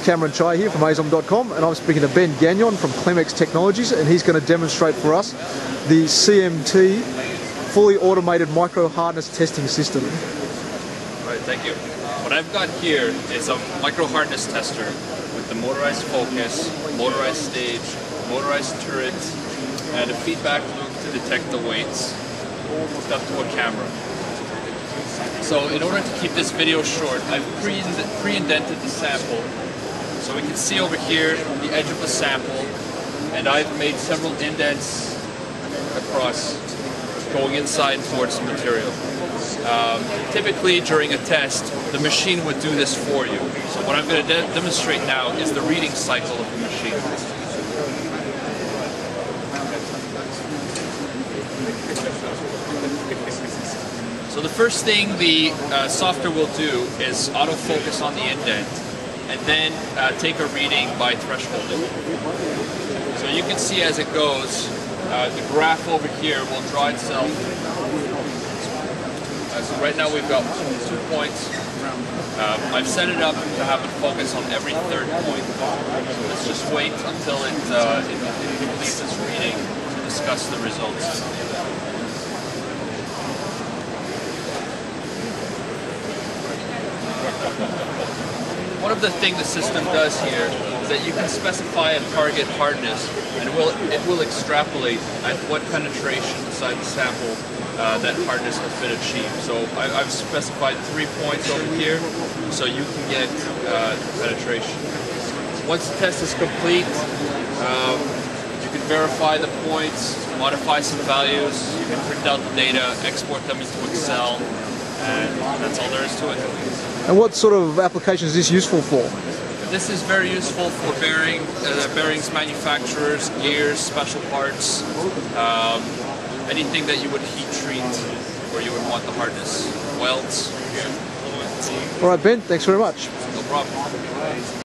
Cameron Chai here from AZOM.com and I'm speaking to Ben Gagnon from Clemex Technologies and he's going to demonstrate for us the CMT fully automated micro hardness testing system. Right, thank you. What I've got here is a micro hardness tester with the motorized focus, motorized stage, motorized turret, and a feedback loop to detect the weights hooked up to a camera. So in order to keep this video short, I've pre-indented the sample. So we can see over here the edge of the sample, and I've made several indents across going inside towards the material. Um, typically during a test, the machine would do this for you. So what I'm going to de demonstrate now is the reading cycle of the machine. So the first thing the uh, software will do is autofocus on the indent and then uh, take a reading by thresholding. So you can see as it goes, uh, the graph over here will draw itself. Uh, so right now we've got two points. Um, I've set it up to have it focus on every third point. So let's just wait until it, uh, it, it completes its reading to discuss the results. One of the things the system does here is that you can specify a target hardness and it will, it will extrapolate at what penetration inside the sample uh, that hardness has been achieved. So I, have specified three points over here so you can get uh, penetration. Once the test is complete, um, you can verify the points, modify some values, you can print out the data, export them into Excel, and that's all there is to it. And what sort of application is this useful for? This is very useful for bearing, uh, bearings manufacturers, gears, special parts, um, anything that you would heat treat where you would want the hardness. Welds. All right, Ben, thanks very much. No problem.